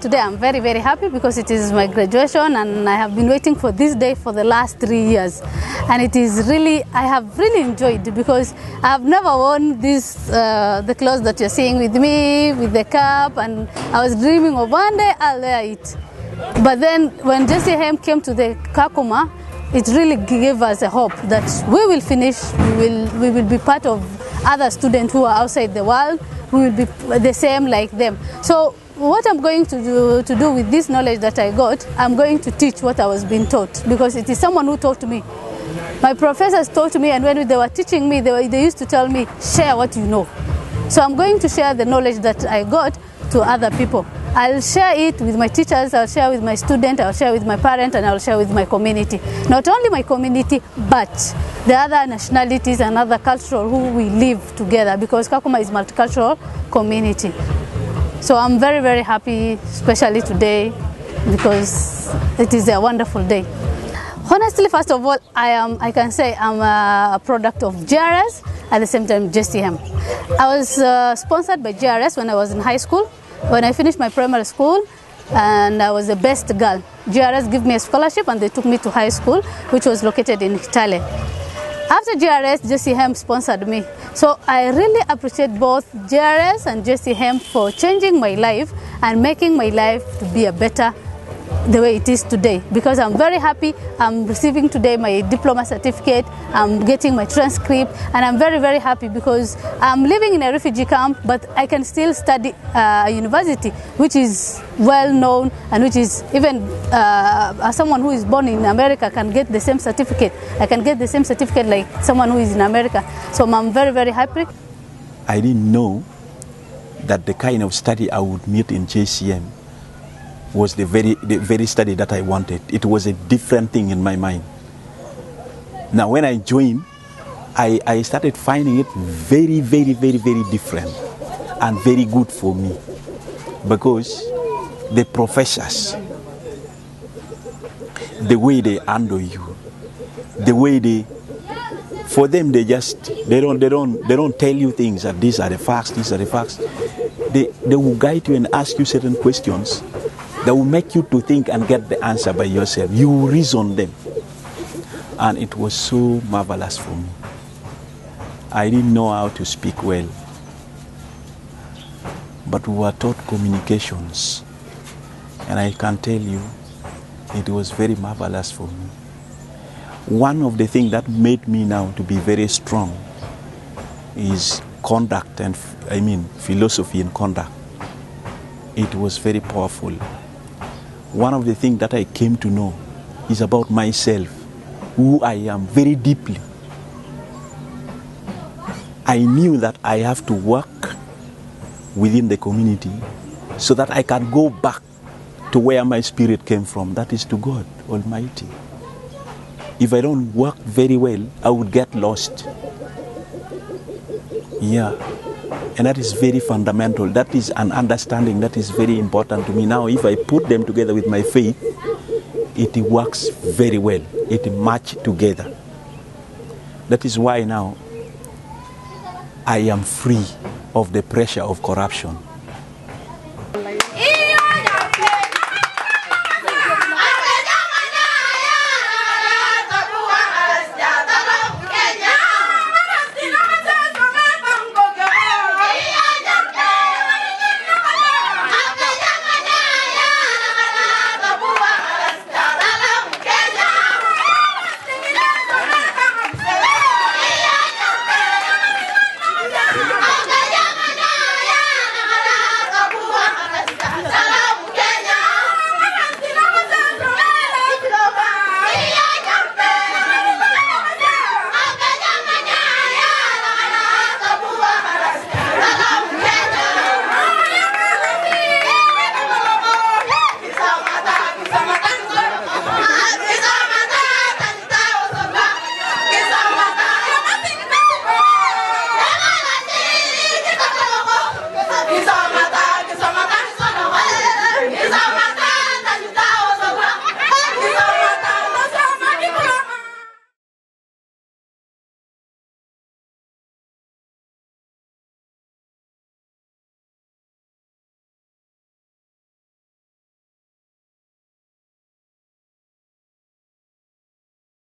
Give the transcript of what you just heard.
today I'm very, very happy because it is my graduation and I have been waiting for this day for the last three years. And it is really, I have really enjoyed because I've never worn this, uh, the clothes that you're seeing with me, with the cap, and I was dreaming of one day I'll wear it. But then when JC-HEM came to the Kakuma, it really gave us a hope that we will finish, we will, we will be part of other students who are outside the world, we will be the same like them. So what I'm going to do, to do with this knowledge that I got, I'm going to teach what I was being taught because it is someone who taught me. My professors taught me, and when they were teaching me, they, were, they used to tell me, share what you know. So I'm going to share the knowledge that I got to other people. I'll share it with my teachers, I'll share with my student, I'll share with my parent, and I'll share with my community. Not only my community, but the other nationalities and other cultural who we live together because Kakuma is multicultural community. So I'm very, very happy, especially today, because it is a wonderful day. Honestly, first of all, I am I can say I'm a product of JRS at the same time JC-HEM. I was uh, sponsored by JRS when I was in high school. When I finished my primary school, and I was the best girl. JRS gave me a scholarship and they took me to high school, which was located in Kitale. After JRS, JC-HEM sponsored me. So I really appreciate both JRS and JC-HEM for changing my life and making my life to be a better the way it is today because I'm very happy. I'm receiving today my diploma certificate, I'm getting my transcript, and I'm very, very happy because I'm living in a refugee camp, but I can still study uh, a university which is well known and which is even uh, someone who is born in America can get the same certificate. I can get the same certificate like someone who is in America. So I'm very, very happy. I didn't know that the kind of study I would meet in JC-HEM was the very, the very study that I wanted. It was a different thing in my mind. Now, when I joined, I, I started finding it very, very, very, very different and very good for me because the professors, the way they handle you, the way they, for them they just they don't they don't they don't tell you things that these are the facts, these are the facts. They they will guide you and ask you certain questions that will make you to think and get the answer by yourself. You reason them. And it was so marvelous for me. I didn't know how to speak well. But we were taught communications. And I can tell you, it was very marvelous for me. One of the things that made me now to be very strong is conduct and, I mean, philosophy and conduct. It was very powerful one of the things that I came to know is about myself, who I am very deeply. I knew that I have to work within the community so that I can go back to where my spirit came from, that is to God Almighty. If I don't work very well, I would get lost. Yeah. And that is very fundamental. That is an understanding that is very important to me. Now, if I put them together with my faith, it works very well. It match together. That is why now I am free of the pressure of corruption.